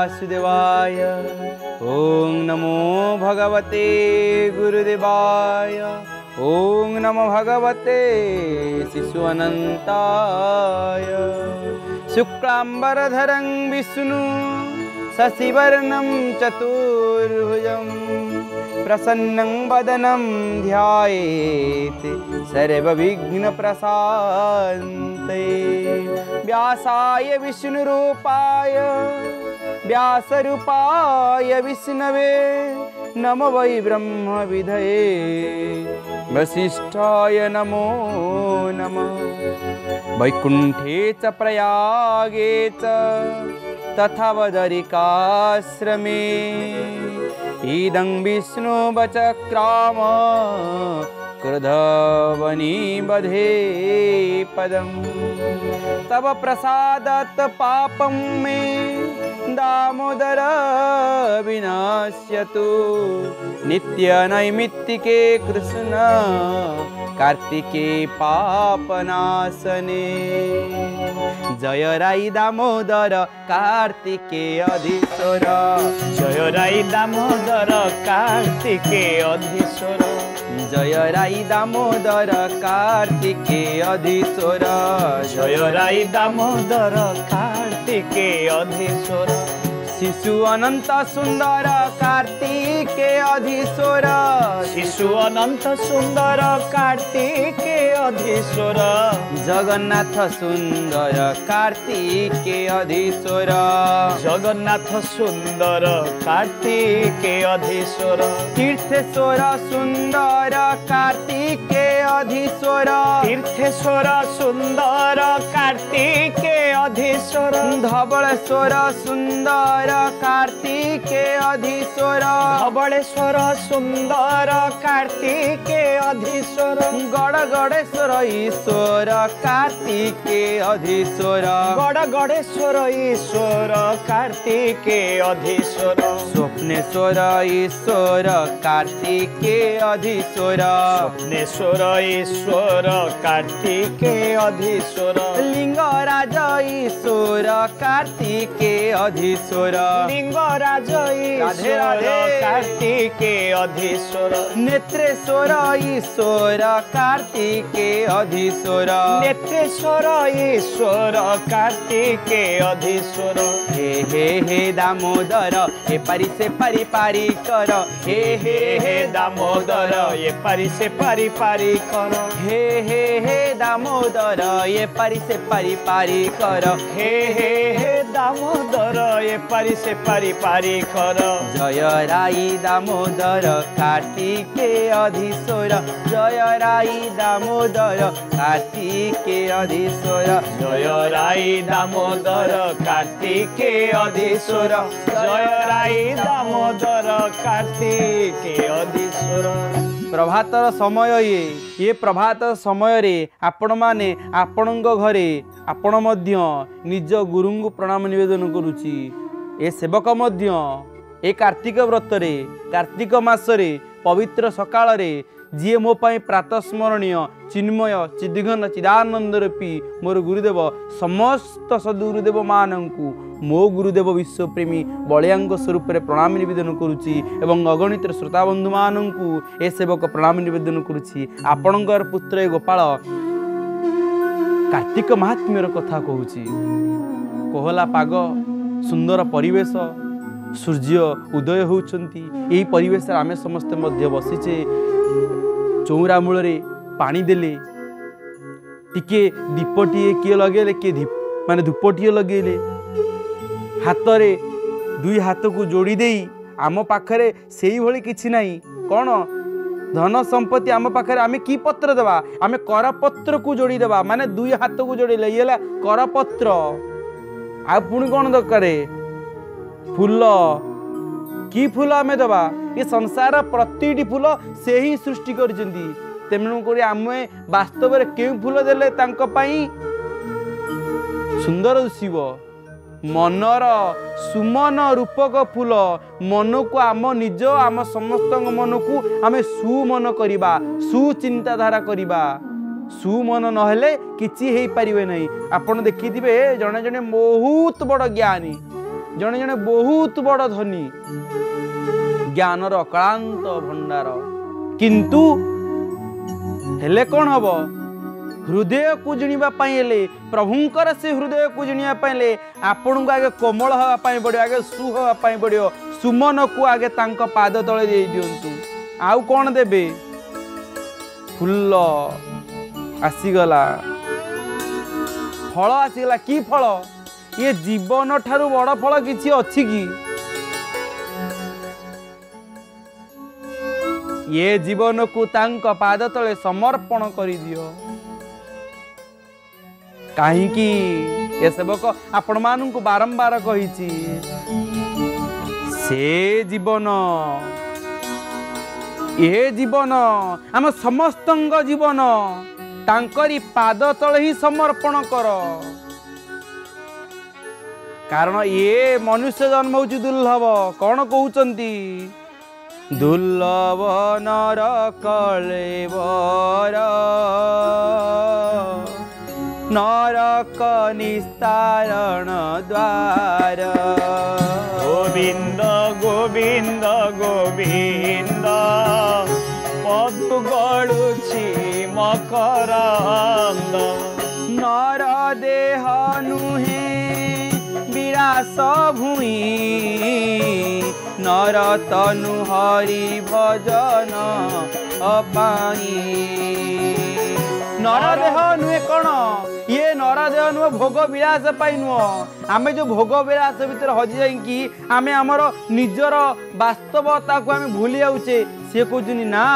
वासुदेवाय। ॐ नमो भगवते गुरुदेवाय। ॐ नमो भगवते शिशुअनन्ताय। शुक्लाम्बरधरं विष्णु, शशिवर्णं चतुर्भुजं, प्रसन्नं वदनं ध्यायेत्, सर्वविघ्नप्रशान्ते। व्यासाय विष्णुरूपाय। व्यासरूपाय विष्णवे नमो वै ब्रह्मविधये वसिष्ठाय नमो नमः। वैकुण्ठे च प्रयागे च तथा वदरिकाश्रमे इदं विष्णुवचक्राम बधे पदं तव प्रसादात् पापं मे दामोदर विनाश्यतु नित्यनैमित्तिके कृष्ण कार्तिके पापनाशने। जय राई दामोदर कार्तिके अधीश्वर। जय राई दामोदर कार्तिके अधीश्वर। जय राई दामोदर कार्तिके अधीश्वर। जय राई दामोदर कार्तिके अधीश्वर। शिशु अनन्त सुन्दर कार्तिके अधीश्वर। शिशु अनन्त सुन्दर कार्तिके अधीश्वर। जगन्नाथ सुन्दर कार्तिके अधीश्वर। जगन्नाथ सुन्दर कार्तिके अधीश्वर। तीर्थेश्वर सुन्दर कार्तिके अधि तीर्थेश्वर सुन्दर कार्तिके अधीश्वर धवलेश्वर सुन्दर कार्तिके अधीश्वर धवलेश्वर सुन्दर कार्तिके अधीश्वर गड गणेश्वर ईश्वर कार्तिके अधीश्वर गड गणेश्वर ईश्वर कार्तिके अधीश्वर स्वप्नेश्वर ईश्वर कार्तिकेय अधीश्वर। स्वप्नेश्वर ईश्वर कार्तिकेय अधीश्वर। लिंगराज ईश्वर कार्तिकेय अधीश्वर। लिंगराज ईश्वर कार्तिकेय अधीश्वर। नेत्रेश्वर ईश्वर कार्तिके अधीश्वर। नेत्रेश्वर ईश्वर कार्तिके अधीश्वर। हे हे हे दामोदर हे पारि से पारी पारी करो। हे हे हे दामोदर ये पारी से पारी पारी करो। हे हे हे दामोदर ये पारी से पारी पारी करो। हे हे हे दामोदर ये पारी से पारी पारी करो। जय राई दामोदर काटी के अधिसोर जय राई दामोदर काटी के अधिसोर जय राई दामोदर काटी के अधिसोर जय राई ଦାମୋଦର କାର୍ତ୍ତିକେଶ୍ୱର ପ୍ରଭାତର ସମୟ ଇଏ। ଇଏ ପ୍ରଭାତ ସମୟରେ ଆପଣମାନେ ଆପଣଙ୍କ ଘରେ ଆପଣ ମଧ୍ୟ ନିଜ ଗୁରୁଙ୍କୁ ପ୍ରଣାମ ନିବେଦନ କରୁଛି। ଏ ସେବକ ମଧ୍ୟ ଏ କାର୍ତ୍ତିକ ବ୍ରତରେ କାର୍ତ୍ତିକ ମାସରେ ପବିତ୍ର ସକାଳରେ ଯିଏ ମୋ ପାଇଁ ପ୍ରାତଃ ସ୍ମରଣୀୟ ଚିନ୍ମୟ ଚିଦିଘନ ଚିଦାନନ୍ଦ ରୂପୀ ମୋର ଗୁରୁଦେବ ସମସ୍ତ ସଦ୍ଗୁରୁଦେବ ମାନଙ୍କୁ ମୋ ଗୁରୁଦେବ ବିଶ୍ୱପ୍ରେମୀ ବଳିଆଙ୍କ ସ୍ୱରୂପରେ ପ୍ରଣାମ ନିବେଦନ କରୁଛି ଏବଂ ଅଗଣିତ ଶ୍ରୋତାବନ୍ଧୁମାନଙ୍କୁ ଏ ସେବକ ପ୍ରଣାମ ନିବେଦନ କରୁଛି। ଆପଣଙ୍କର ପୁତ୍ର ଏ ଗୋପାଳ କାର୍ତ୍ତିକ ମାହାତ୍ମ୍ୟର କଥା କହୁଛି। କୋହଲା ପାଗ ସୁନ୍ଦର ପରିବେଶ সূর্য উদয় হচ্ছেন এই পরিবেশে আমি সমস্তে মধ্যে বসিছে চৌরা মূলরে পানি দেলে টিকে দীপটিয়ে কিয়ে লগাইলে কে মানে ধূপটি লগাইলে হাতরে দুই হাতকু যোড়ি দেই আম পাখে সেইভাবে কিছু নাই কোণ ধন সম্পত্তি আম পাখে আমি কি পত্র দেবা আমি করপত্রকু যোড়ি দেবা মানে দুই হাতকু যোড়িলে ইয়ে করপত্র আপনি পুঁ কোণ দরকার ଫୁଲ। କି ଫୁଲ ଆମେ ଦେବା? ଏ ସଂସାର ପ୍ରତିଟି ଫୁଲ ସେ ହିଁ ସୃଷ୍ଟି କରିଛନ୍ତି। ତେଣୁକରି ଆମେ ବାସ୍ତବରେ କେଉଁ ଫୁଲ ଦେଲେ ତାଙ୍କ ପାଇଁ ସୁନ୍ଦର ଦିଶିବ? ମନର ସୁମନ ରୂପକ ଫୁଲ ମନକୁ ଆମ ନିଜ ଆମ ସମସ୍ତଙ୍କ ମନକୁ ଆମେ ସୁମନ କରିବା ସୁଚିନ୍ତାଧାରା କରିବା। ସୁମନ ନହେଲେ କିଛି ହେଇପାରିବେ ନାହିଁ। ଆପଣ ଦେଖିଥିବେ ଜଣେ ଜଣେ ବହୁତ ବଡ଼ ଜ୍ଞାନୀ ଜଣେ ଜଣେ ବହୁତ ବଡ଼ ଧନୀ ଜ୍ଞାନର ଅକ୍ଳାନ୍ତ ଭଣ୍ଡାର କିନ୍ତୁ ହେଲେ କ'ଣ ହବ ହୃଦୟକୁ ଜିଣିବା ପାଇଁ ହେଲେ ପ୍ରଭୁଙ୍କର ସେ ହୃଦୟକୁ ଜିଣିବା ପାଇଁ ହେଲେ ଆପଣଙ୍କୁ ଆଗେ କୋମଳ ହେବା ପାଇଁ ପଡ଼ିବ ଆଗେ ସୁ ହେବା ପାଇଁ ପଡ଼ିବ ସୁମନକୁ ଆଗେ ତାଙ୍କ ପାଦ ତଳେ ଦେଇ ଦିଅନ୍ତୁ ଆଉ କ'ଣ ଦେବେ ଫୁଲ ଆସିଗଲା ଫଳ ଆସିଗଲା କି ଫଳ ଇଏ ଜୀବନ ଠାରୁ ବଡ଼ ଫଳ କିଛି ଅଛି କି? ଇଏ ଜୀବନକୁ ତାଙ୍କ ପାଦ ତଳେ ସମର୍ପଣ କରିଦିଅ। କାହିଁକି? ଏ ସେବକ ଆପଣମାନଙ୍କୁ ବାରମ୍ବାର କହିଛି ସେ ଜୀବନ ଏ ଜୀବନ ଆମ ସମସ୍ତଙ୍କ ଜୀବନ ତାଙ୍କରି ପାଦ ତଳେ ହିଁ ସମର୍ପଣ କର। କାରଣ ଇଏ ମନୁଷ୍ୟ ଜନ୍ମ ହେଉଛି ଦୁର୍ଲଭ କ'ଣ କହୁଛନ୍ତି ଦୁର୍ଲଭ ନର କଳେବର ନରକ ନିସ୍ତାରଣ ଦ୍ୱାର ଗୋବିନ୍ଦ ଗୋବିନ୍ଦ ଗୋବିନ୍ଦ ପଦୁ ଗଳୁଛି ମକରନ୍ଦ ନର ଦେହ ନୁହେଁ ବିଳାସ ଭୂଇଁ ନର ତନୁ ହରି ଭଜନ ଅପାଇ ନର ଦେହ ନୁହେଁ କ'ଣ ଇଏ ନର ଦେହ ନୁହଁ ଭୋଗ ବିଳାସ ପାଇଁ ନୁହଁ ଆମେ ଯେଉଁ ଭୋଗ ବିଳାସ ଭିତରେ ହଜି ଯାଇକି ଆମେ ଆମର ନିଜର ବାସ୍ତବତାକୁ ଆମେ ଭୁଲି ଯାଉଛେ ସିଏ କହୁଛନ୍ତି ନା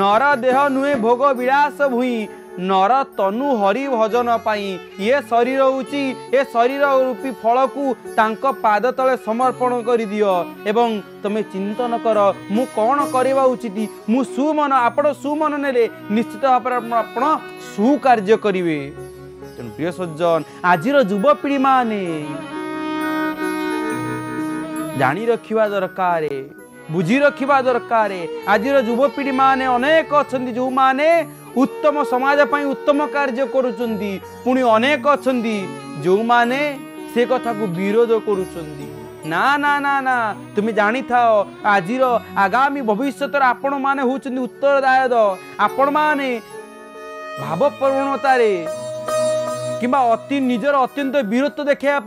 ନର ଦେହ ନୁହେଁ ଭୋଗ ବିଳାସ ଭୂଇଁ। ନର ତନୁ ହରି ଭଜନ ପାଇଁ ଇଏ ଶରୀର ହେଉଛି ଏ ଶରୀର ରୂପୀ ଫଳକୁ ତାଙ୍କ ପାଦ ତଳେ ସମର୍ପଣ କରିଦିଅ ଏବଂ ତମେ ଚିନ୍ତନ କର ମୁଁ କ'ଣ କରିବା ଉଚିତ? ମୁଁ ସୁମନ ଆପଣ ସୁମନ ନେଲେ ନିଶ୍ଚିତ ଭାବରେ ଆପଣ ସୁକାର୍ଯ୍ୟ କରିବେ। ତେଣୁ ପ୍ରିୟ ସଜ୍ଜନ ଆଜିର ଯୁବପିଢ଼ିମାନେ ଜାଣି ରଖିବା ଦରକାର ବୁଝି ରଖିବା ଦରକାର ଆଜିର ଯୁବପିଢ଼ି ମାନେ ଅନେକ ଅଛନ୍ତି ଯେଉଁମାନେ উত্তম সমাজ পাই উত্তম কার্য করছেন পুনি অনেক অনেক অনেমানে সে কথা বিরোধ করছেন না না না না, তুমি জাণি থাও আজির আগামী ভবিষ্যতর আপন মানে হচ্ছেন উত্তরদায়দ। আপন মানে ভাবপ্রবণতার কিংবা অতি নিজের অত্যন্ত বীরত্ব দেখাইয়া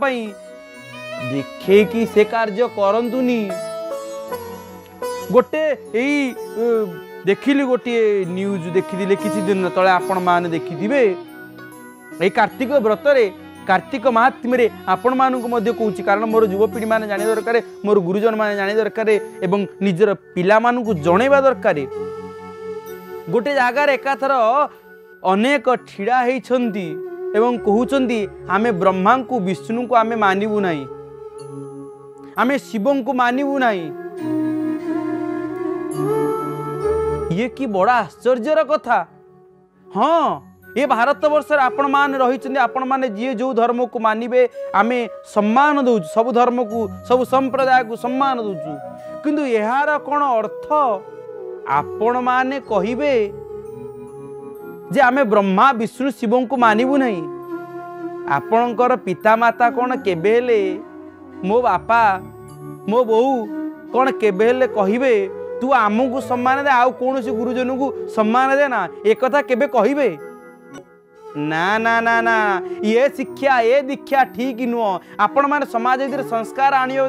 দেখে কি সে কার্য করতুনি গোটে এই ଦେଖିଲି ଗୋଟିଏ ନ୍ୟୁଜ୍ ଦେଖିଥିଲେ କିଛି ଦିନ ତଳେ ଆପଣମାନେ ଦେଖିଥିବେ। ଏଇ କାର୍ତ୍ତିକ ବ୍ରତରେ କାର୍ତ୍ତିକ ମାହାତ୍ମ୍ୟରେ ଆପଣମାନଙ୍କୁ ମଧ୍ୟ କହୁଛି କାରଣ ମୋର ଯୁବପିଢ଼ିମାନେ ଜାଣିବା ଦରକାର ମୋର ଗୁରୁଜନମାନେ ଜାଣିବା ଦରକାର ଏବଂ ନିଜର ପିଲାମାନଙ୍କୁ ଜଣେଇବା ଦରକାର। ଗୋଟେ ଜାଗାରେ ଏକାଥର ଅନେକ ଛିଡ଼ା ହେଇଛନ୍ତି ଏବଂ କହୁଛନ୍ତି ଆମେ ବ୍ରହ୍ମାଙ୍କୁ ବିଷ୍ଣୁଙ୍କୁ ଆମେ ମାନିବୁ ନାହିଁ। ଆମେ ଶିବଙ୍କୁ ମାନିବୁ ନାହିଁ। ଇଏ କି ବଡ଼ ଆଶ୍ଚର୍ଯ୍ୟର କଥା। ହଁ ଏ ଭାରତ ବର୍ଷରେ ଆପଣମାନେ ରହିଛନ୍ତି ଆପଣମାନେ ଯିଏ ଯେଉଁ ଧର୍ମକୁ ମାନିବେ ଆମେ ସମ୍ମାନ ଦେଉଛୁ ସବୁ ଧର୍ମକୁ ସବୁ ସମ୍ପ୍ରଦାୟକୁ ସମ୍ମାନ ଦେଉଛୁ। କିନ୍ତୁ ଏହାର କ'ଣ ଅର୍ଥ? ଆପଣମାନେ କହିବେ ଯେ ଆମେ ବ୍ରହ୍ମା ବିଷ୍ଣୁ ଶିବଙ୍କୁ ମାନିବୁ ନାହିଁ। ଆପଣଙ୍କର ପିତାମାତା କ'ଣ କେବେ ହେଲେ ମୋ ବାପା ମୋ ବୋଉ କ'ଣ କେବେ ହେଲେ କହିବେ तू आमको सम्मान दे आ कौन गुरुजन को सम्मान देना एक केवे कह ना ना ना ना ये शिक्षा ये दीक्षा ठीक नुह आपण मैंने समाज भर संस्कार आने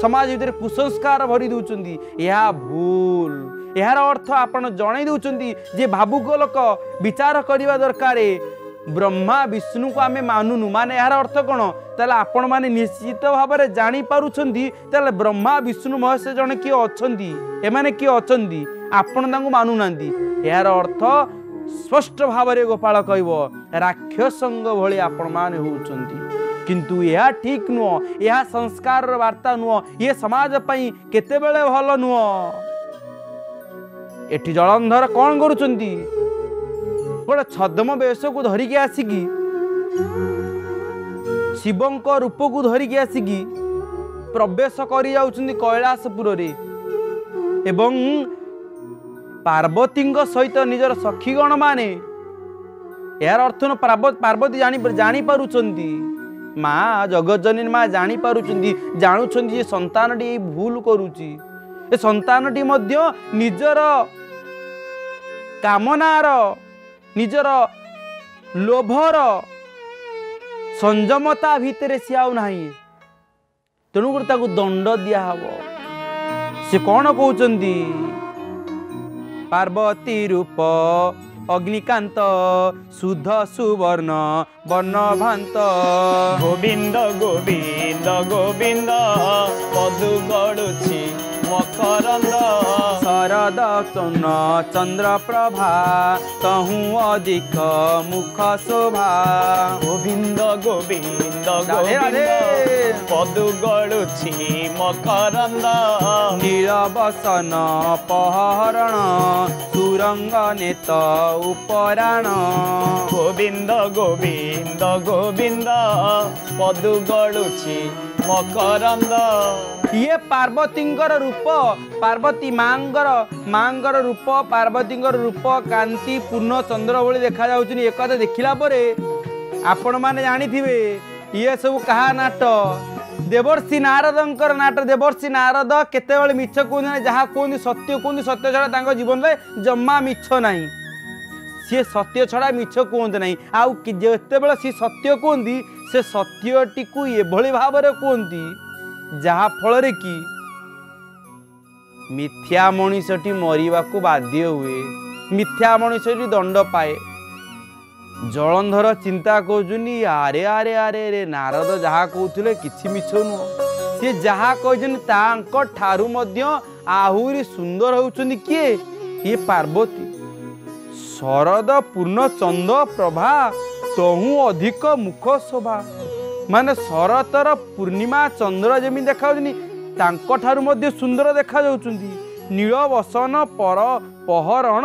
समाज भर कुसंस्कार भरी दूसरी यह भूल यार अर्थ आप जन दौरान भावुक लोक विचार करने दरकारी ବ୍ରହ୍ମା ବିଷ୍ଣୁଙ୍କୁ ଆମେ ମାନୁନୁ ମାନେ ଏହାର ଅର୍ଥ କ'ଣ? ତାହେଲେ ଆପଣମାନେ ନିଶ୍ଚିତ ଭାବରେ ଜାଣିପାରୁଛନ୍ତି ତାହେଲେ ବ୍ରହ୍ମା ବିଷ୍ଣୁ ମହେଶ ଜଣେ କିଏ ଅଛନ୍ତି? ଏମାନେ କିଏ ଅଛନ୍ତି? ଆପଣ ତାଙ୍କୁ ମାନୁନାହାନ୍ତି। ଏହାର ଅର୍ଥ ସ୍ପଷ୍ଟ ଭାବରେ ଗୋପାଳ କହିବ ରାକ୍ଷସଙ୍କ ଭଳି ଆପଣମାନେ ହେଉଛନ୍ତି। କିନ୍ତୁ ଏହା ଠିକ୍ ନୁହଁ ଏହା ସଂସ୍କାରର ବାର୍ତ୍ତା ନୁହଁ ଇଏ ସମାଜ ପାଇଁ କେତେବେଳେ ଭଲ ନୁହଁ? ଏଠି ଜଳନ୍ଧର କ'ଣ କରୁଛନ୍ତି? ଗୋଟେ ଛଦ୍ମ ବେଶକୁ ଧରିକି ଆସିକି ଶିବଙ୍କ ରୂପକୁ ଧରିକି ଆସିକି ପ୍ରବେଶ କରି ଯାଉଛନ୍ତି କୈଳାସପୁରରେ ଏବଂ ପାର୍ବତୀଙ୍କ ସହିତ ନିଜର ସଖୀଗଣ ମାନେ ଏହାର ଅର୍ଥ ପାର୍ବତୀ ଜାଣି ଜାଣିପାରୁଛନ୍ତି। ମା ଜଗତଜନୀ ମା ଜାଣିପାରୁଛନ୍ତି ଜାଣୁଛନ୍ତି ଯେ ସନ୍ତାନଟି ଏଇ ଭୁଲ କରୁଛି। ଏ ସନ୍ତାନଟି ମଧ୍ୟ ନିଜର କାମନାର ନିଜର ଲୋଭର ସଂଯମତା ଭିତରେ ସିଏ ଆଉ ନାହିଁ। ତେଣୁକରି ତାକୁ ଦଣ୍ଡ ଦିଆହବ। ସେ କ'ଣ କହୁଛନ୍ତି ପାର୍ବତୀ ରୂପ ଅଗ୍ନିକାନ୍ତ ସୁଧ ସୁବର୍ଣ୍ଣ ବର୍ଣ୍ଣଭାନ୍ତ। ଗୋବିନ୍ଦ ଗୋବିନ୍ଦ ଗୋବିନ୍ଦ ପଦୁ ଗଡୁଛି। ମକରନ୍ଦ ଶରଦ ଚନ ଚନ୍ଦ୍ର ପ୍ରଭା ତହୁଁ ଅଧିକ ମୁଖ ଶୋଭା ଗୋବିନ୍ଦ ଗୋବିନ୍ଦ। ଗୋବିନ୍ଦ ପଦୁ ଗଡୁଛି ମକରନ୍ଦ ନୀଳବସନ ପହରଣ ସୁରଙ୍ଗ ନେତ ଉପରାଣ ଗୋବିନ୍ଦ ଗୋବିନ୍ଦ ଗୋବିନ୍ଦ ପଦୁ ଗଡୁଛି ମକରନ୍ଦ ଇଏ ପାର୍ବତୀଙ୍କର ରୂପ ପାର୍ବତୀ ମାଙ୍କର ମାଙ୍କର ରୂପ ପାର୍ବତୀଙ୍କର ରୂପ କାନ୍ତି ପୂର୍ଣ୍ଣ ଚନ୍ଦ୍ର ଭଳି ଦେଖାଯାଉଛନ୍ତି। ଏକଥା ଦେଖିଲା ପରେ ଆପଣମାନେ ଜାଣିଥିବେ ଇଏ ସବୁ କାହା ନାଟ? ଦେବର୍ଷି ନାରଦଙ୍କର ନାଟ। ଦେବର୍ଷି ନାରଦ କେତେବେଳେ ମିଛ କୁହନ୍ତି ନାହିଁ ଯାହା କୁହନ୍ତି ସତ୍ୟ କୁହନ୍ତି ସତ୍ୟ ଛଡ଼ା ତାଙ୍କ ଜୀବନରେ ଜମା ମିଛ ନାହିଁ। ସିଏ ସତ୍ୟ ଛଡ଼ା ମିଛ କୁହନ୍ତି ନାହିଁ। ଆଉ କି- ଯେତେବେଳେ ସିଏ ସତ୍ୟ କୁହନ୍ତି ସେ ସତ୍ୟଟିକୁ ଏଭଳି ଭାବରେ କୁହନ୍ତି ଯାହା ଫଳରେ କି ମିଥ୍ୟା ମଣିଷଟି ମରିବାକୁ ବାଧ୍ୟ ହୁଏ। ମିଥ୍ୟା ମଣିଷଟି ଦଣ୍ଡ ପାଏ। ଜଳନ୍ଧର ଚିନ୍ତା କରୁଛନ୍ତି ଆରେ ଆରେ ଆରେ ରେ ନାରଦ ଯାହା କହୁଥିଲେ କିଛି ମିଛ ନୁହଁ। ସିଏ ଯାହା କହିଛନ୍ତି ତାଙ୍କ ଠାରୁ ମଧ୍ୟ ଆହୁରି ସୁନ୍ଦର ହେଉଛନ୍ତି କିଏ? ଇଏ ପାର୍ବତୀ। ଶରଦ ପୂର୍ଣ୍ଣ ଚନ୍ଦ ପ୍ରଭା ତହୁଁ ଅଧିକ ମୁଖ ଶୋଭା। ମାନେ ଶରତର ପୂର୍ଣ୍ଣିମା ଚନ୍ଦ୍ର ଯେମିତି ଦେଖାଯାଉଛନ୍ତି ତାଙ୍କ ଠାରୁ ମଧ୍ୟ ସୁନ୍ଦର ଦେଖାଯାଉଛନ୍ତି। ନୀଳ ବସନ ପର ପହରଣ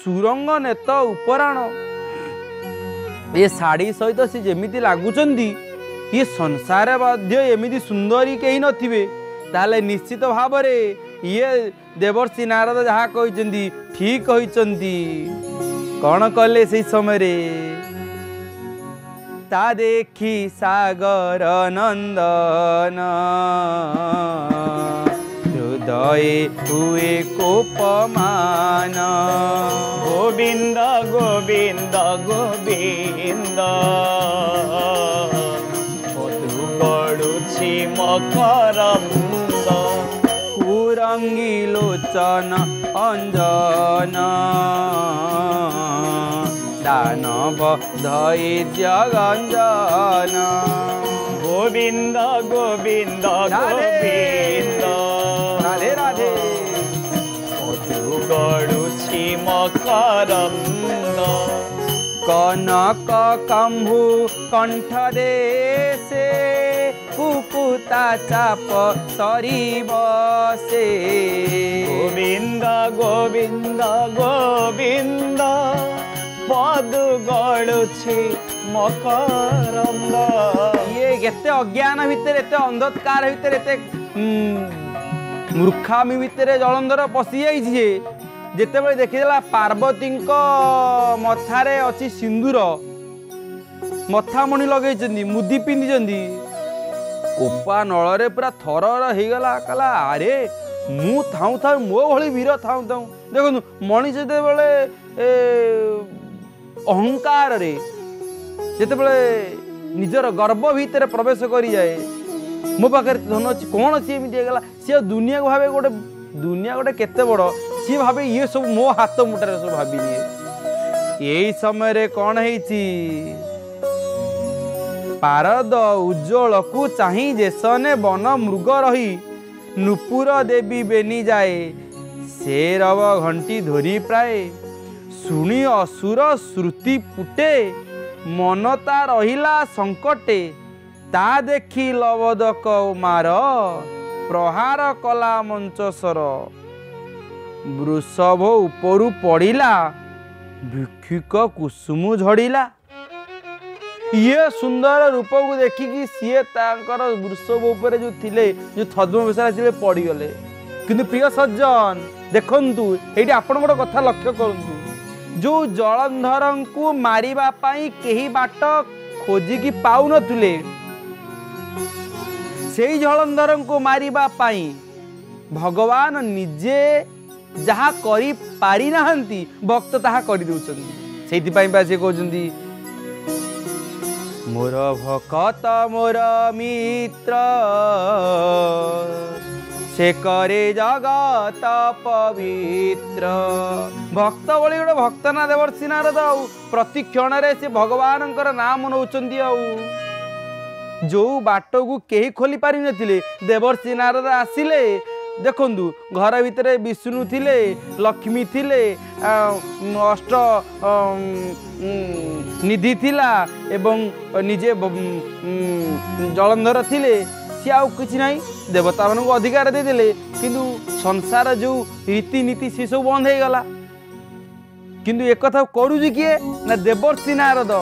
ସୁରଙ୍ଗ ନେତ ଉପରାଣ। ଏ ଶାଢ଼ୀ ସହିତ ସେ ଯେମିତି ଲାଗୁଛନ୍ତି ଇଏ ସଂସାରରେ ମଧ୍ୟ ଏମିତି ସୁନ୍ଦରୀ କେହି ନଥିବେ। ତାହେଲେ ନିଶ୍ଚିତ ଭାବରେ ଇଏ ଦେବର୍ଷି ନାରଦ ଯାହା କହିଛନ୍ତି ଠିକ କହିଛନ୍ତି। କ'ଣ କଲେ ସେଇ ସମୟରେ? सीतादेखि सागर नन्दन। हृदय हुएको पमान गोविन्द गोविन्द गोविन्द। मकर मकरन्द कुरङ्गिलोचन अञ्जन। দানব ধৈর্য গঞ্জন। গোবিন্দ গোবিন্দ গোবিন্দ। রাধে রাধে। গড়ুছি মকরন্দ। কনক কম্ভু কণ্ঠরে সে কুকুতা চাপ সরি বসে গোবিন্দ গোবিন্দ গোবিন্দ। ପଦୁ ଗଡୁଛି ମକରନ୍ଦ। ଇଏ ଏତେ ଅଜ୍ଞାନ ଭିତରେ ଏତେ ଅନ୍ଧକାର ଭିତରେ ଏତେ ମୂର୍ଖାମି ଭିତରେ ଜଳନ୍ଧର ପଶି ଯାଇଛି ଯେ ଯେତେବେଳେ ଦେଖିଦେଲା ପାର୍ବତୀଙ୍କ ମଥାରେ ଅଛି ସିନ୍ଦୁର ମଥାମଣି ଲଗେଇଛନ୍ତି ମୁଦି ପିନ୍ଧିଛନ୍ତି କୋପା ନଳରେ ପୁରା ଥରର ହେଇଗଲା କହିଲା ଆରେ ମୁଁ ଥାଉ ଥାଉ ମୋ ଭଳି ବୀର ଥାଉ ଥାଉ। ଦେଖନ୍ତୁ ମଣିଷ ଯେତେବେଳେ ଅହଙ୍କାରରେ ଯେତେବେଳେ ନିଜର ଗର୍ବ ଭିତରେ ପ୍ରବେଶ କରିଯାଏ ମୋ ପାଖରେ ଧନ ଅଛି କ'ଣ ସିଏ ଏମିତି ହେଇଗଲା ସିଏ ଆଉ ଦୁନିଆକୁ ଭାବେ ଗୋଟେ ଦୁନିଆ ଗୋଟେ କେତେ ବଡ଼ ସିଏ ଭାବେ ଇଏ ସବୁ ମୋ ହାତ ମୁଠାରେ ସବୁ ଭାବିନିଏ। ଏଇ ସମୟରେ କ'ଣ ହେଇଛି ପାରଦ ଉଜ୍ଜଳକୁ ଚାହିଁ ଯେସନେ ବନ ମୃଗ ରହି ନୁପୁର ଦେବୀ ବେନି ଯାଏ ସେ ରବ ଘଣ୍ଟି ଧରି ପ୍ରାୟ ଶୁଣି ଅସୁର ଶ୍ରୁତି ପୁଟେ ମନ ତା ରହିଲା ସଙ୍କଟେ। ତା ଦେଖି ଲବଦକ ମାର ପ୍ରହାର କଲା ମଞ୍ଚସର। ବୃଷଭ ଉପରୁ ପଡ଼ିଲା ଭିକ୍ଷୁକ କୁସୁମ ଝଡ଼ିଲା। ଇଏ ସୁନ୍ଦର ରୂପକୁ ଦେଖିକି ସିଏ ତାଙ୍କର ବୃଷଭ ଉପରେ ଯେଉଁ ଥିଲେ ଯେଉଁ ଛଦ୍ମ ବେଶରେ ଥିଲେ ପଡ଼ିଗଲେ। କିନ୍ତୁ ପ୍ରିୟ ସଜ୍ଜନ ଦେଖନ୍ତୁ ଏଇଠି ଆପଣ ଗୋଟେ କଥା ଲକ୍ଷ୍ୟ କରନ୍ତୁ। ଯେଉଁ ଜଳନ୍ଧରଙ୍କୁ ମାରିବା ପାଇଁ କେହି ବାଟ ଖୋଜିକି ପାଉନଥିଲେ ସେଇ ଜଳନ୍ଧରଙ୍କୁ ମାରିବା ପାଇଁ ଭଗବାନ ନିଜେ ଯାହା କରିପାରିନାହାନ୍ତି ଭକ୍ତ ତାହା କରିଦେଉଛନ୍ତି ସେଇଥିପାଇଁ ବା ସେ କହୁଛନ୍ତି ମୋର ଭକତ ମୋର ମିତ୍ର ସେ କରେ ଜଗତ ପବିତ୍ର ଭକ୍ତ ଭଳି ଗୋଟେ ଭକ୍ତ ନା ଦେବର୍ଷି ନାରଦ ଆଉ ପ୍ରତି କ୍ଷଣରେ ସେ ଭଗବାନଙ୍କର ନାମ ନେଉଛନ୍ତି ଆଉ ଯୋଉ ବାଟକୁ କେହି ଖୋଲି ପାରିନଥିଲେ ଦେବର୍ଷି ନାରଦ ଆସିଲେ ଦେଖନ୍ତୁ ଘର ଭିତରେ ବିଷ୍ଣୁ ଥିଲେ ଲକ୍ଷ୍ମୀ ଥିଲେ ଆ, ଅଷ୍ଟ ଅମ୍, ଉମ୍, ନିଧି ଥିଲା ଏବଂ ନିଜେ ବ- ଉମ୍, ଜଳନ୍ଧର ଥିଲେ सी आउ कि ना देवता मान अधिकार देदेले कि संसार जो रीतिनीति से सब बंद हो गला कि एक करूँ किए ना देवर्षि नारद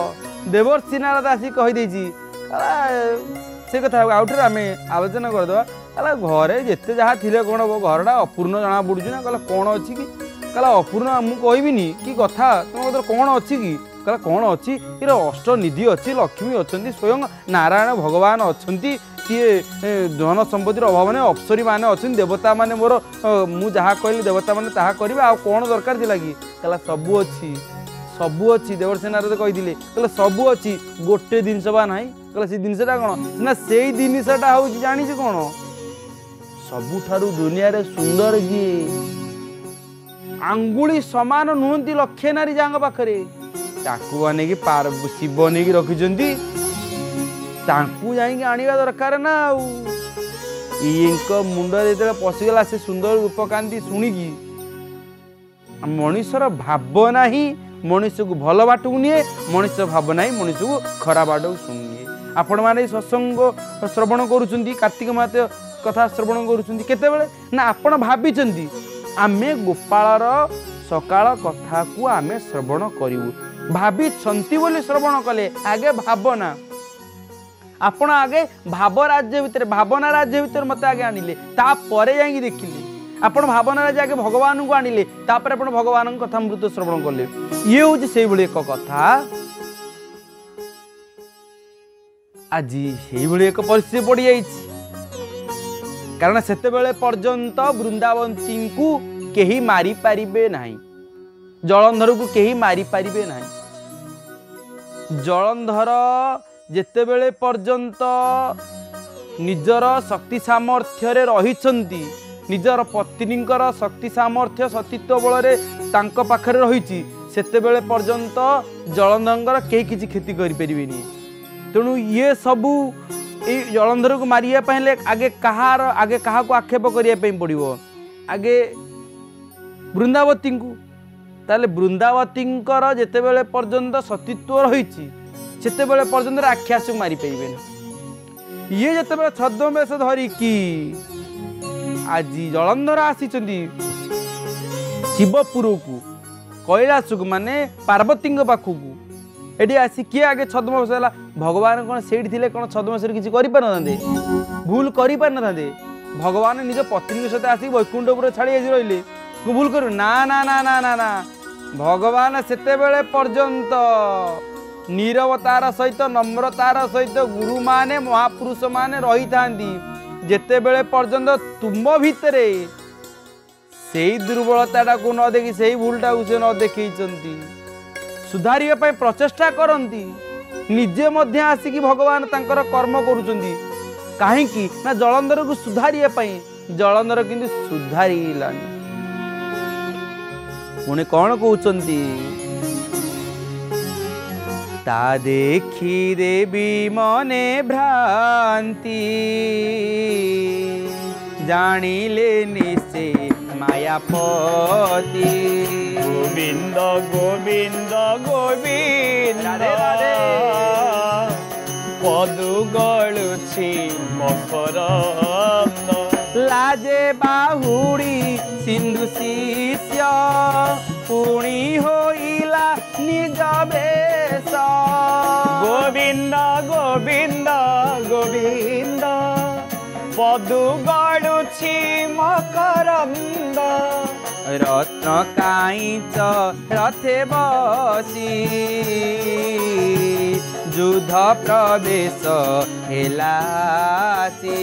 देवर्षि नारद आसिक कहीदे से कथा आउट आम आलोचना करदे कहला घरे जिते जहाँ थी कौन हम घरटा अपूर्ण जना पड़ू ना कहला कौन अच्छी कि कहला अपूर्ण मुझे कहबिनी कि कथा तुम कथर कौन अच्छी कि कहला कौन अच्छी ये अष्टनिधि अच्छी लक्ष्मी अच्छा स्वयं नारायण भगवान अच्छा ଏ, ଧନ ସମ୍ପତ୍ତିର ଅଭାବ ନାହିଁ ଅପ୍ସରୀ ମାନେ ଅଛନ୍ତି ଦେବତା ମାନେ ମୋର ଅ, ମୁଁ ଯାହା କହିଲି ଦେବତା ମାନେ ତାହା କରିବେ ଆଉ କ'ଣ ଦରକାର ଥିଲା କି କହିଲା ସବୁ ଅଛି ସବୁ ଅଛି ଦେବର୍ଷି ନାରଦ କହିଥିଲେ। କହିଲେ ସବୁ ଅଛି ଗୋଟେ ଜିନିଷ ବା ନାହିଁ। କହିଲେ ସେ ଜିନିଷଟା କ'ଣ? ନା ସେଇ ଜିନିଷଟା ହେଉଛି ଜାଣିଛୁ କ'ଣ? ସବୁଠାରୁ ଦୁନିଆରେ ସୁନ୍ଦର ଯିଏ ଆଙ୍ଗୁଳି ସମାନ ନୁହନ୍ତି ଲକ୍ଷେ ନାରୀ ଯାଙ୍କ ପାଖରେ। ତାକୁ ଅନେଇକି ପାର ଶିବ ନେଇକି ରଖିଛନ୍ତି। ତାଙ୍କୁ ଯାଇକି ଆଣିବା ଦରକାର ନା ଆଉ। ଇଏଙ୍କ ମୁଣ୍ଡରେ ଯେତେବେଳେ ପଶିଗଲା ସେ ସୁନ୍ଦର ରୂପକାନ୍ତି ଶୁଣିକି ମଣିଷର ଭାବନା ହିଁ ମଣିଷକୁ ଭଲ ବାଟକୁ ନିଏ ମଣିଷର ଭାବନା ହିଁ ମଣିଷକୁ ଖରାପ ବାଟକୁ ଶୁଣିଏ ଆପଣମାନେ ସତ୍ସଙ୍ଗ ଶ୍ରବଣ କରୁଛନ୍ତି କାର୍ତ୍ତିକ ମାସ କଥା ଶ୍ରବଣ କରୁଛନ୍ତି କେତେବେଳେ? ନା ଆପଣ ଭାବିଛନ୍ତି ଆମେ ଗୋପାଳର ସକାଳ କଥାକୁ ଆମେ ଶ୍ରବଣ କରିବୁ। ଭାବିଛନ୍ତି ବୋଲି ଶ୍ରବଣ କଲେ ଆଗେ ଭାବନା। ଆପଣ ଆଗେ ଭାବ ରାଜ୍ୟ ଭିତରେ ଭାବନା ରାଜ୍ୟ ଭିତରେ ମୋତେ ଆଗେ ଆଣିଲେ। ତାପରେ ଯାଇକି ଦେଖିଲେ। ଆପଣ ଭାବନା ରାଜ୍ୟ ଆଗେ ଭଗବାନଙ୍କୁ ଆଣିଲେ ତାପରେ ଆପଣ ଭଗବାନଙ୍କ କଥା ମୃତ ଶ୍ରବଣ କଲେ। ଇଏ ହେଉଛି ସେଇଭଳି ଏକ କଥା। ଆଜି ସେଇଭଳି ଏକ ପରିସ୍ଥିତି ପଡ଼ିଯାଇଛି। କାରଣ ସେତେବେଳେ ପର୍ଯ୍ୟନ୍ତ ବୃନ୍ଦାବନ୍ତୀଙ୍କୁ କେହି ମାରିପାରିବେ ନାହିଁ। ଜଳନ୍ଧରକୁ କେହି ମାରିପାରିବେ ନାହିଁ। ଜଳନ୍ଧର ଯେତେବେଳେ ପର୍ଯ୍ୟନ୍ତ ନିଜର ଶକ୍ତି ସାମର୍ଥ୍ୟରେ ରହିଛନ୍ତି ନିଜର ପତ୍ନୀଙ୍କର ଶକ୍ତି ସାମର୍ଥ୍ୟ ସତୀତ୍ୱ ବଳରେ ତାଙ୍କ ପାଖରେ ରହିଛି ସେତେବେଳେ ପର୍ଯ୍ୟନ୍ତ ଜଳନ୍ଧରଙ୍କର କେହି କିଛି କ୍ଷତି କରିପାରିବେନି। ତେଣୁ ଇଏ ସବୁ ଏଇ ଜଳନ୍ଧରକୁ ମାରିବା ପାଇଁ ହେଲେ ଆଗେ କାହାର ଆଗେ କାହାକୁ ଆକ୍ଷେପ କରିବା ପାଇଁ ପଡ଼ିବ? ଆଗେ ବୃନ୍ଦାବତୀଙ୍କୁ। ତାହେଲେ ବୃନ୍ଦାବତୀଙ୍କର ଯେତେବେଳେ ପର୍ଯ୍ୟନ୍ତ ସତୀତ୍ୱ ରହିଛି ସେତେବେଳେ ପର୍ଯ୍ୟନ୍ତ ରାକ୍ଷାସକୁ ମାରିପାରିବେନି ଇଏ ଯେତେବେଳେ ଛଦ୍ମବେଶ ଧରିକି ଆଜି ଜଳନ୍ଧର ଆସିଛନ୍ତି ଶିବପୁରକୁ କୈଳାସକୁ ମାନେ ପାର୍ବତୀଙ୍କ ପାଖକୁ ଏଠି ଆସି କିଏ ଆଗେ ଛଦ୍ମବେଶ ହେଲା ଭଗବାନ କ'ଣ ସେଇଠି ଥିଲେ କ'ଣ ଛଦ୍ମବେଶରେ କିଛି କରିପାରିନଥାନ୍ତେ ଭୁଲ କରିପାରିନଥାନ୍ତେ ଭଗବାନ ନିଜ ପତ୍ନୀଙ୍କ ସହିତ ଆସିକି ବୈକୁଣ୍ଠ ଉପରେ ଛାଡ଼ି ଆସି ରହିଲେ ମୁଁ ଭୁଲ କରିବି ନା ନା ନା ନା ନା ନା ଭଗବାନ ସେତେବେଳେ ପର୍ଯ୍ୟନ୍ତ ନିରବତାର ସହିତ ନମ୍ରତାର ସହିତ ଗୁରୁମାନେ ମହାପୁରୁଷମାନେ ରହିଥାନ୍ତି। ଯେତେବେଳେ ପର୍ଯ୍ୟନ୍ତ ତୁମ ଭିତରେ ସେଇ ଦୁର୍ବଳତାଟାକୁ ନ ଦେଖି ସେଇ ଭୁଲଟାକୁ ସେ ନ ଦେଖେଇଛନ୍ତି ସୁଧାରିବା ପାଇଁ ପ୍ରଚେଷ୍ଟା କରନ୍ତି। ନିଜେ ମଧ୍ୟ ଆସିକି ଭଗବାନ ତାଙ୍କର କର୍ମ କରୁଛନ୍ତି। କାହିଁକି? ନା ଜଳନ୍ଧରକୁ ସୁଧାରିବା ପାଇଁ। ଜଳନ୍ଧର କିନ୍ତୁ ସୁଧାରିଲାନି। ପୁଣି କ'ଣ କହୁଛନ୍ତି? তা দেখি দেবী মনে ভ্রান্তি। জানিলে নিশে মায়াপতি গোবিন্দ গোবিন্দ গোবিন্দ। পদুগলুছি মকর লাজে বাহুড়ি সিন্ধু শিষ্য। পুণী হইলা নিজ বেশ। গোবিন্দ গোবিন্দ গোবিন্দ, পদু গড়ুছি মকরন্দ। রত্ন কাইচ রথে বসি। যুদ্ধ প্রবেশ হেলাসি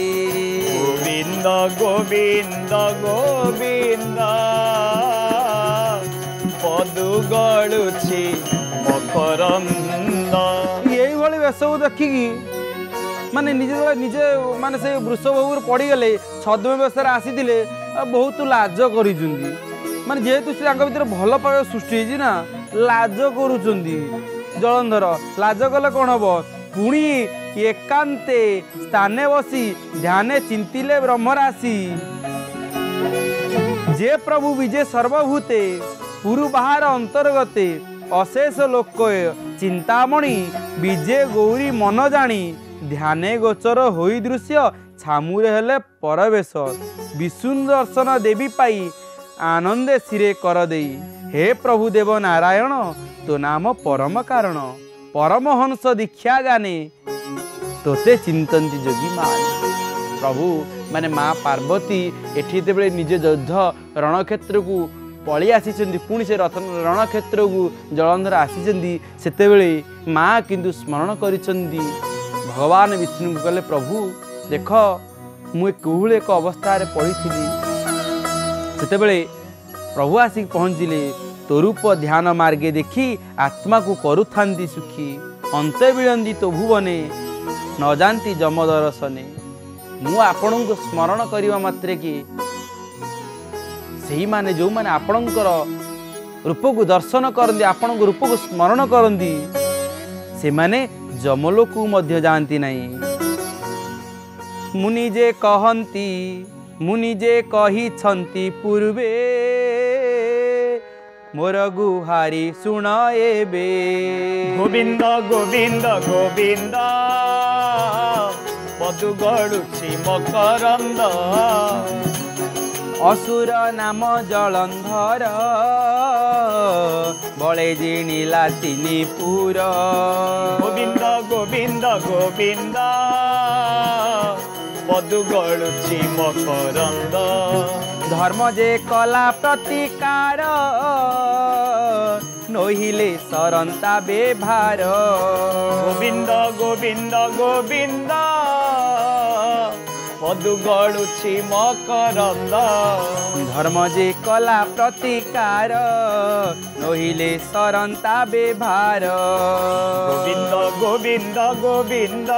গোবিন্দ গোবিন্দ গোবিন্দ। ଗଳୁଛି ମକରନ୍ଦ ଏଇଭଳି ବେଶକୁ ଦେଖିକି ମାନେ ନିଜେ ଯେତେବେଳେ ନିଜେ ମାନେ ସେ ବୃଷଭରୁ ପଡ଼ିଗଲେ ଛଦ୍ମ ବେଶରେ ଆସିଥିଲେ ଆଉ ବହୁତ ଲାଜ କରିଛନ୍ତି ମାନେ ଯେହେତୁ ସେ ତାଙ୍କ ଭିତରେ ଭଲ ପାଇବା ସୃଷ୍ଟି ହେଇଛି ନା ଲାଜ କରୁଛନ୍ତି ଜଳନ୍ଧର ଲାଜ କଲେ କ'ଣ ହବ ପୁଣି ଏକାନ୍ତେ ସ୍ଥାନେ ବସି ଧ୍ୟାନେ ଚିନ୍ତିଲେ ବ୍ରହ୍ମରାଶି ଯେ ପ୍ରଭୁ ବିଜେ ସର୍ବଭୂତେ ପୁରୁ ବାହାର ଅନ୍ତର୍ଗତେ ଅଶେଷ ଲୋକ ଚିନ୍ତାମଣି ବିଜେ ଗୌରୀ ମନ ଜାଣି ଧ୍ୟାନେ ଗୋଚର ହୋଇ ଦୃଶ୍ୟ ଛାମୁରେ ହେଲେ ପରବେଶ। ବିଷ୍ଣୁ ଦର୍ଶନ ଦେବୀ ପାଇ ଆନନ୍ଦେ ଶିରେ କର ଦେଇ ହେ ପ୍ରଭୁ ଦେବ ନାରାୟଣ ତୋ ନାମ ପରମ କାରଣ ପରମହଂସ ଦୀକ୍ଷା ଗାନେ ତୋତେ ଚିନ୍ତନ୍ତି ଯୋଗୀ ମା ପ୍ରଭୁ ମାନେ ମା ପାର୍ବତୀ ଏଠି ଯେତେବେଳେ ନିଜ ଯୁଦ୍ଧ ରଣକ୍ଷେତ୍ରକୁ ପଳେଇ ଆସିଛନ୍ତି ପୁଣି ସେ ରଥ ରଣକ୍ଷେତ୍ରକୁ ଜଳନ୍ଧର ଆସିଛନ୍ତି ସେତେବେଳେ ମା କିନ୍ତୁ ସ୍ମରଣ କରିଛନ୍ତି ଭଗବାନ ବିଷ୍ଣୁଙ୍କୁ କହିଲେ ପ୍ରଭୁ ଦେଖ ମୁଁ କେଉଁଭଳି ଏକ ଅବସ୍ଥାରେ ପଡ଼ିଥିଲି। ସେତେବେଳେ ପ୍ରଭୁ ଆସିକି ପହଞ୍ଚିଲେ ତୋରୂପ ଧ୍ୟାନ ମାର୍ଗେ ଦେଖି ଆତ୍ମାକୁ କରୁଥାନ୍ତି ସୁଖୀ ଅନ୍ତେ ବିଳନ୍ତି ତୋ ଭୁବନେ ନ ଯାଆନ୍ତି ଯମ ଦର୍ଶନେ ମୁଁ ଆପଣଙ୍କୁ ସ୍ମରଣ କରିବା ମାତ୍ରେ କି ସେଇମାନେ ଯେଉଁମାନେ ଆପଣଙ୍କର ରୂପକୁ ଦର୍ଶନ କରନ୍ତି ଆପଣଙ୍କ ରୂପକୁ ସ୍ମରଣ କରନ୍ତି ସେମାନେ ଯମଲୋକକୁ ମଧ୍ୟ ଯାଆନ୍ତି ନାହିଁ। ମୁଁ ନିଜେ କହନ୍ତି ମୁଁ ନିଜେ କହିଛନ୍ତି ପୂର୍ବେ ମୋର ଗୁହାରି ଶୁଣ ଏବେ। ଗୋବିନ୍ଦ ଗୋବିନ୍ଦ ଗୋବିନ୍ଦ ପଦୁ ଗଳୁଛି ମକରନ୍ଦ। ଅସୁର ନାମ ଜଳନ୍ଧର ବଳେ ଜିଣିଲା ତିନି ପୁର ଗୋବିନ୍ଦ ଗୋବିନ୍ଦ ଗୋବିନ୍ଦ ପଦୁ ଗଳୁଛି ମକରନ୍ଦ ଧର୍ମ ଯେ କଲା ପ୍ରତିକାର ନହିଲେ ସରନ୍ତା ବେଭାର ଗୋବିନ୍ଦ ଗୋବିନ୍ଦ ଗୋବିନ୍ଦ पदु मकरन्द। धर्म जे कला प्रतिकार नहिले रोले सर गोविन्द गोविन्द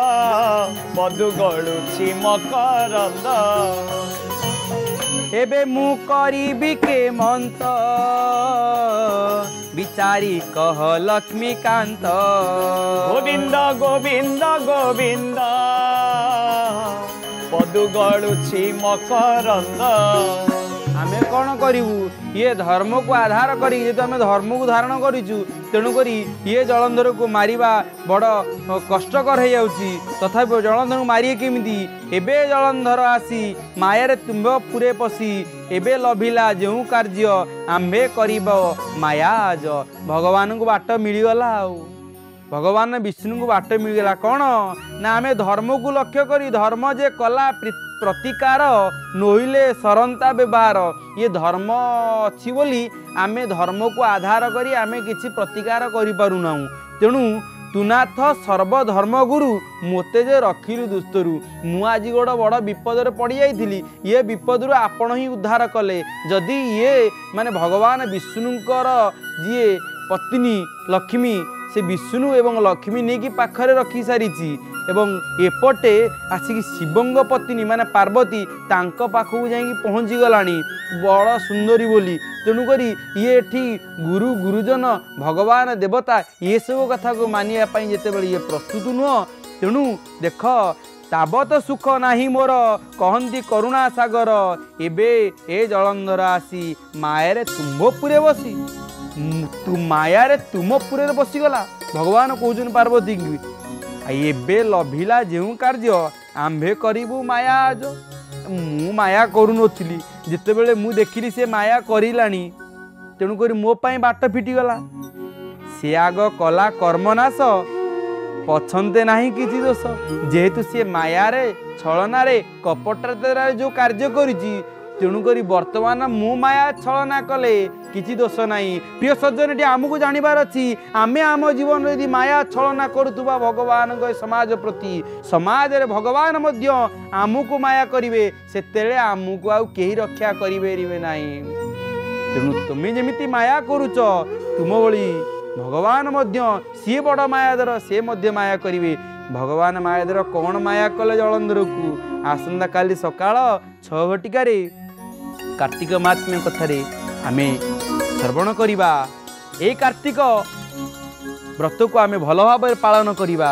के मकरद बिचारी कह लक्ष्मीकान्त। गोविन्द गोविन्द गोविन्द। ପଦୁ ଗଳୁଛି ମକରନ୍ଦ ଆମେ କ'ଣ କରିବୁ? ଇଏ ଧର୍ମକୁ ଆଧାର କରିକି ଯେହେତୁ ଆମେ ଧର୍ମକୁ ଧାରଣ କରିଛୁ ତେଣୁକରି ଇଏ ଜଳନ୍ଧରକୁ ମାରିବା ବଡ଼ କଷ୍ଟକର ହେଇଯାଉଛି। ତଥାପି ଜଳନ୍ଧରକୁ ମାରିବେ କେମିତି? ଏବେ ଜଳନ୍ଧର ଆସି ମାୟାରେ ତୁମ୍ଭ ପୁରେ ପଶି ଏବେ ଲଭିଲା ଯେଉଁ କାର୍ଯ୍ୟ ଆମ୍ଭେ କରିବ ମାୟାଜ। ଭଗବାନଙ୍କୁ ବାଟ ମିଳିଗଲା ଆଉ। ଭଗବାନ ବିଷ୍ଣୁଙ୍କୁ ବାଟ ମିଳିଗଲା। କ'ଣ? ନା ଆମେ ଧର୍ମକୁ ଲକ୍ଷ୍ୟ କରି ଧର୍ମ ଯେ କଲା ପ୍ରି- ପ୍ରତିକାର ନୋଇଲେ ସରନ୍ତା ବ୍ୟବହାର। ଇଏ ଧର୍ମ ଅଛି ବୋଲି ଆମେ ଧର୍ମକୁ ଆଧାର କରି ଆମେ କିଛି ପ୍ରତିକାର କରିପାରୁନାହୁଁ। ତେଣୁ ତୁନାଥ ସର୍ବଧର୍ମଗୁରୁ ମୋତେ ଯେ ରଖିଲୁ ଦୁସ୍ତରୁ ମୁଁ ଆଜି ଗୋଟେ ବଡ଼ ବିପଦରେ ପଡ଼ିଯାଇଥିଲି ଇଏ ବିପଦରୁ ଆପଣ ହିଁ ଉଦ୍ଧାର କଲେ। ଯଦି ଇଏ ମାନେ ଭଗବାନ ବିଷ୍ଣୁଙ୍କର ଯିଏ ପତ୍ନୀ ଲକ୍ଷ୍ମୀ ସେ ବିଷ୍ଣୁ ଏବଂ ଲକ୍ଷ୍ମୀ ନେଇକି ପାଖରେ ରଖି ସାରିଛି ଏବଂ ଏପଟେ ଆସିକି ଶିବଙ୍କ ପତ୍ନୀ ମାନେ ପାର୍ବତୀ ତାଙ୍କ ପାଖକୁ ଯାଇକି ପହଞ୍ଚିଗଲାଣି ବଡ଼ ସୁନ୍ଦରୀ ବୋଲି ତେଣୁକରି ଇଏ ଏଠି ଗୁରୁ ଗୁରୁଜନ ଭଗବାନ ଦେବତା ଏସବୁ କଥାକୁ ମାନିବା ପାଇଁ ଯେତେବେଳେ ଇଏ ପ୍ରସ୍ତୁତ ନୁହଁ ତେଣୁ ଦେଖ ତାବତ ସୁଖ ନାହିଁ ମୋର କହନ୍ତି କରୁଣା ସାଗର ଏବେ ଏ ଜଳନ୍ଧର ଆସି ମାୟାରେ ତୁମ୍ଭପୁରେ ବସି মায়ারে তুম পুরের বসিগলা ভগবান কৌজন পার্বতী এবে লভিলা যে কার্য আম্ভে করিবু মায়া আজ মু মায়া করুনলি যেতবে মু দেখিলি সে মায়া করিলানি তেণুকরি মো পাই বাট ফিটিগলা সে আগ কলা কর্মনাশ পছন্দে না কিছু দোষ যেহেতু সে মায়ারে ছলনারে কপটার যে কার্য করেছি ତେଣୁକରି ବର୍ତ୍ତମାନ ମୁଁ ମାୟା ଛଳନା କଲେ କିଛି ଦୋଷ ନାହିଁ। ପ୍ରିୟ ସଜ୍ଜନଟି ଆମକୁ ଜାଣିବାର ଅଛି ଆମେ ଆମ ଜୀବନରେ ଯଦି ମାୟା ଛଳନା କରୁଥିବା ଭଗବାନଙ୍କ ସମାଜ ପ୍ରତି ସମାଜରେ ଭଗବାନ ମଧ୍ୟ ଆମକୁ ମାୟା କରିବେ ସେତେବେଳେ ଆମକୁ ଆଉ କେହି ରକ୍ଷା କରିପାରିବେ ନାହିଁ। ତେଣୁ ତୁମେ ଯେମିତି ମାୟା କରୁଛ ତୁମ ଭଳି ଭଗବାନ ମଧ୍ୟ ସିଏ ବଡ଼ ମାୟାଧର ସିଏ ମଧ୍ୟ ମାୟା କରିବେ। ଭଗବାନ ମାୟାଧର କ'ଣ ମାୟା କଲେ ଜଳନ୍ଧରକୁ? ଆସନ୍ତାକାଲି ସକାଳ ଛଅ ଘଟିକାରେ କାର୍ତ୍ତିକ ମାହାତ୍ମ୍ୟ କଥାରେ ଆମେ ଶ୍ରବଣ କରିବା ଏଇ କାର୍ତ୍ତିକ ବ୍ରତକୁ ଆମେ ଭଲ ଭାବରେ ପାଳନ କରିବା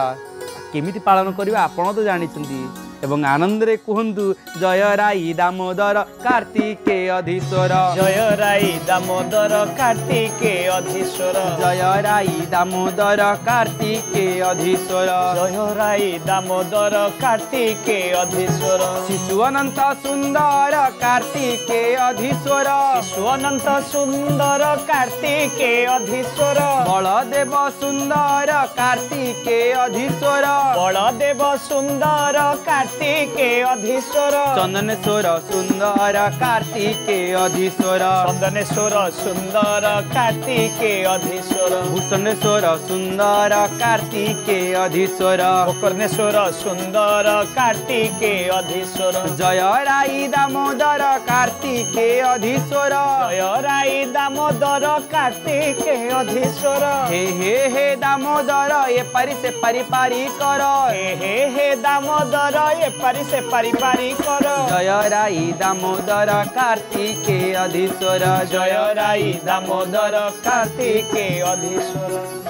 କେମିତି ପାଳନ କରିବା ଆପଣ ତ ଜାଣିଛନ୍ତି এবং আনন্দরে কুহন্তু জয় রাই দামোদর কার্তিকে অধীশ্বর। জয় রাই দামোদর কার্তিকে অধীশ্বর। জয় রাই দামোদর কার্তিকে অধীশ্বর। জয় রাই দামোদর কার্তিকে অধীশ্বর। শিশু অনন্ত সুন্দর কার্তিকে অধীশ্বর। শিশু অনন্ত সুন্দর কার্তিকে অধীশ্বর। বলদেব সুন্দর কার্তিকে অধীশ্বর। বলদেব সুন্দর কার্তিক कार्तिके अधीश्वर। चंदनेश्वर सुंदर कार्तिके अधीश्वर। चंदनेश्वर सुंदर कार्तिके अधीश्वर। भूषणेश्वर सुंदर कार्तिके अधीश्वर। गोकर्णेश्वर सुंदर कार्तिके अधीश्वर। जय राई दामोदर कार्तिके अधीश्वर। जय राई दामोदर कार्तिके अधीश्वर। हे हे हे दामोदर ये परि से परि पारी कर। हे हे हे दामोदर एपारी सेपारी पारी कर जय राई दामोदर कार्तिके अधीश्वर जय राई दामोदर कार्तिके अधीश्वर